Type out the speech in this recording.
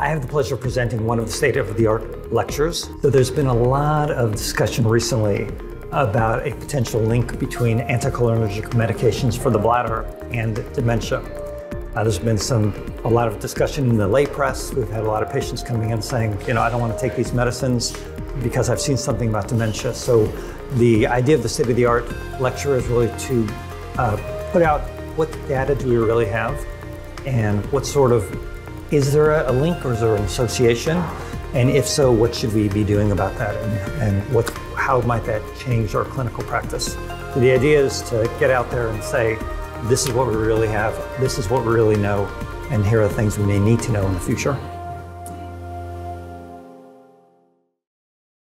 I have the pleasure of presenting one of the state of the art lectures. So there's been a lot of discussion recently about a potential link between anticholinergic medications for the bladder and dementia. Uh, there's been some a lot of discussion in the lay press. We've had a lot of patients coming in saying, you know, I don't want to take these medicines because I've seen something about dementia. So the idea of the state of the art lecture is really to uh, put out what data do we really have and what sort of is there a link or is there an association? And if so, what should we be doing about that? And, and what, how might that change our clinical practice? The idea is to get out there and say, this is what we really have, this is what we really know, and here are the things we may need to know in the future.